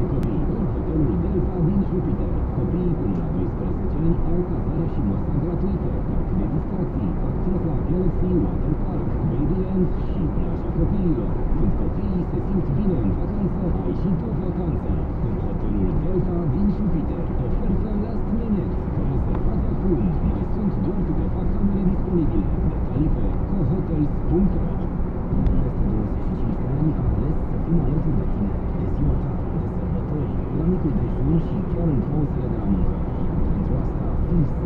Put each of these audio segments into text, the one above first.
la copii în hotelul Delta din Jupiter. Copiii până la 12 ani au cazare și masa gratuită, parc de distracții, acces la Galaxy Water Park, Babyland și plaja copiilor. Când copiii se simt bine în vacanță, ai și tu vacanță. În hotelul Delta din Jupiter, ofertă last minute. Rezervați acum, mai sunt doar câteva camere disponibile. Detalii pe cohotels.ro Peste 25 de ani a ales să fim alături de tine, de ziua ta, de sărbători, la micul dejun și chiar în pauzele de la muncă. Iar pentru asta,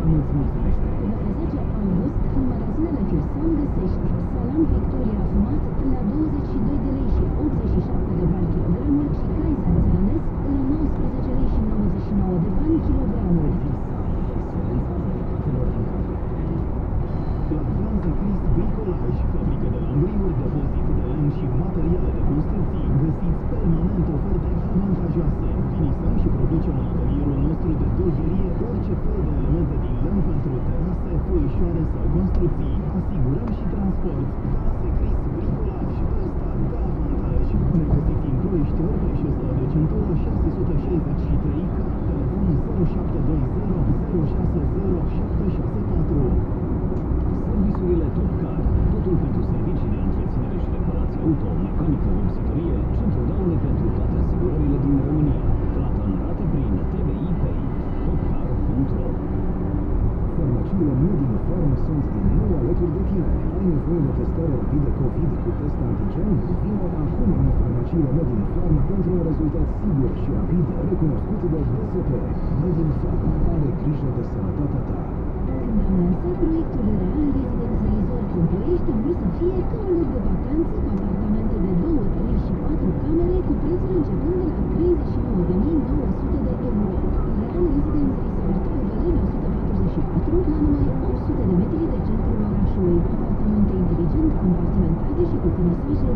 Filsam îți mulțumește. Până pe 10 august, în magazinele Filsam găsești salam Victoria afumat la 22 de lei și 87 de bani kilogramul și Kaiser țărănesc la 19 lei și 99 de bani kilogramul. Filsam, excelența rezultatelor din cadrul La Franța Chris Bricolaj, fabrică de lambrimuri, depozit de lemn și materiale de construcții, găsiți permanent oferte avantajoase. Finisăm și producem în atelierul nostru de drogerie orice fel de elemente din lemn pentru terase, foișoare sau construcții. Asigurăm și transport. Sigur și rapid recunoscut de DSP. Medin Farm are grijă de sănătatea ta. Când am lansat proiectul Real Residence Resort în Ploiești, am vrut să fie ca un loc de vacanță cu apartamente de 2, 3 și 4 camere cu prețuri începând de la 39.900 de euro. Real Residence Resort pe Valena 144 la numai 800 de metri de centrul orașului. Apartamente inteligent compartimentate și cu finisaje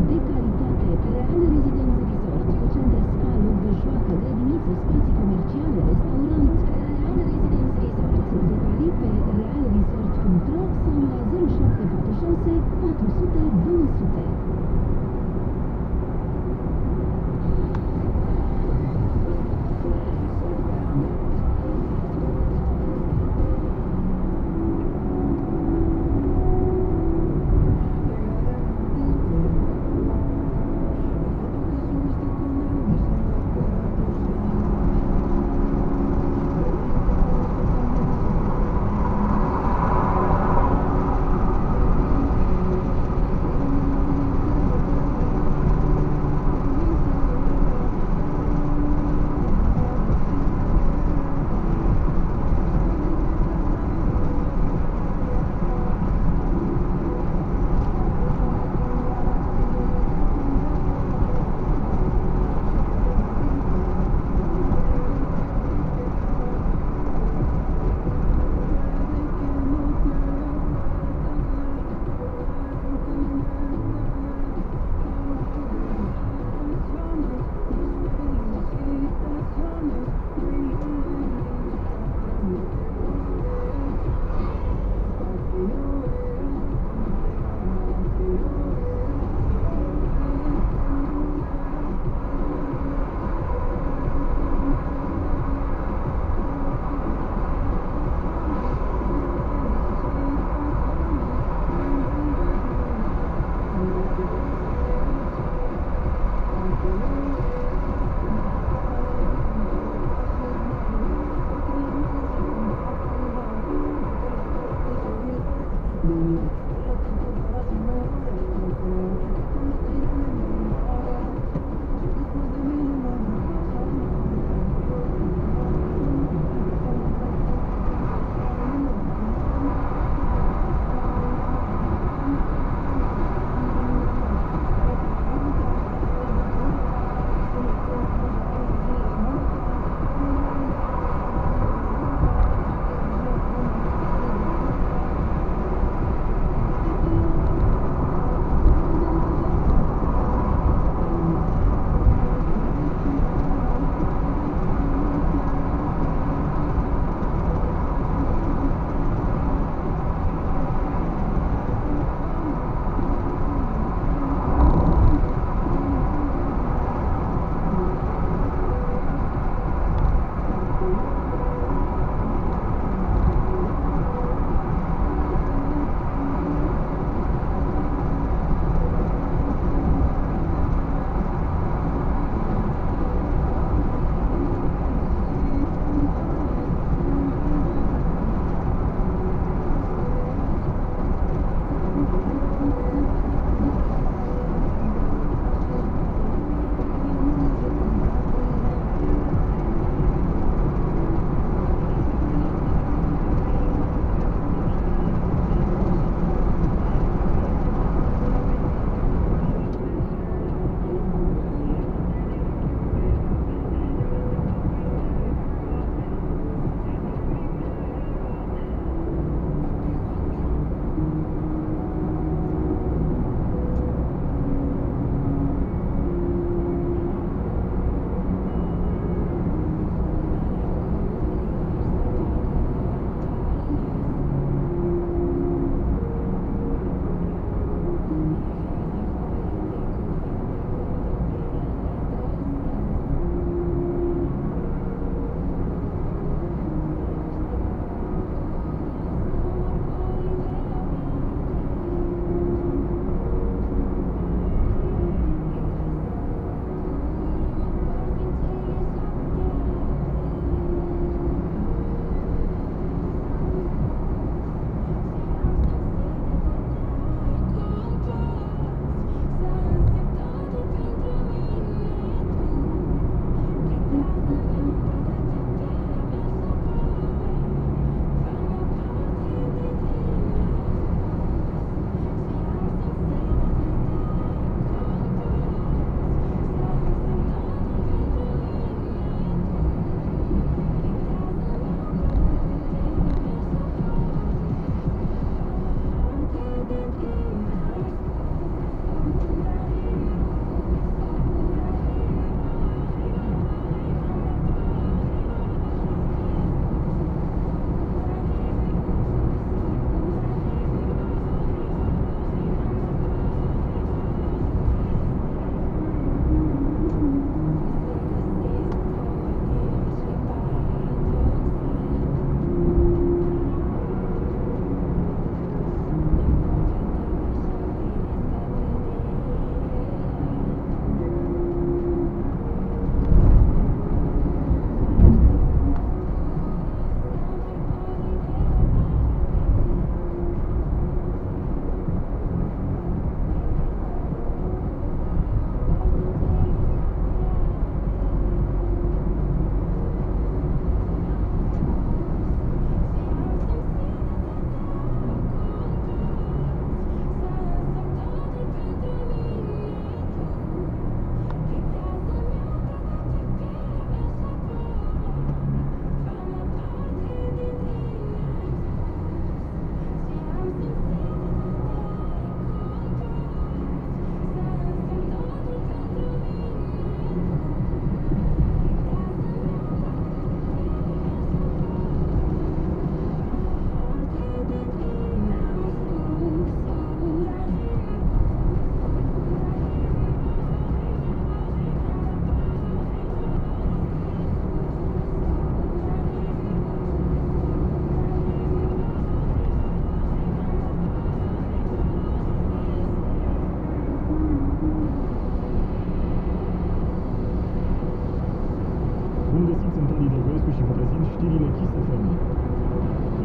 știrile Kiss FM.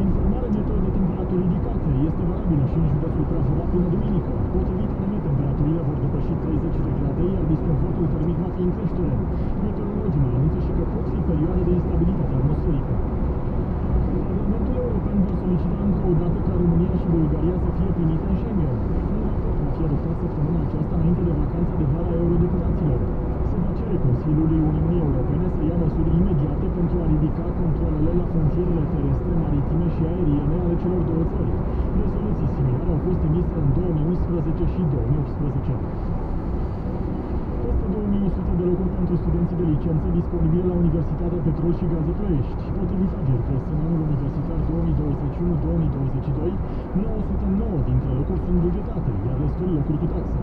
Informare meteo de temperaturi ridicate este valabilă și în județul Prahova până duminică. Potrivit ANM, temperaturile vor depăși 30 de grade, iar disconfortul termic va fi în creștere. Meteorologii mai anunță și că pot fi perioade de instabilitate atmosferică. Parlamentul European va solicita încă o dată ca România și Bulgaria să fie primite în Schengen. Un raport va fi adoptat săptămâna aceasta înainte de vacanța de vară a eurodeputaților. Se va cere Consiliului Uniunii Europene să ia măsuri imediate pentru a ridica controlele la frontierele terestre, maritime și aeriene ale celor două țări. Rezoluții similare au fost emise în 2011 și 2018. Peste 2100 de locuri pentru studenții de licență disponibile la Universitatea Petrol și Gaze Ploiești. Potrivit Agerpres, în anul universitar 2021-2022, 909 dintre locuri sunt bugetate, iar restul locuri cu taxă.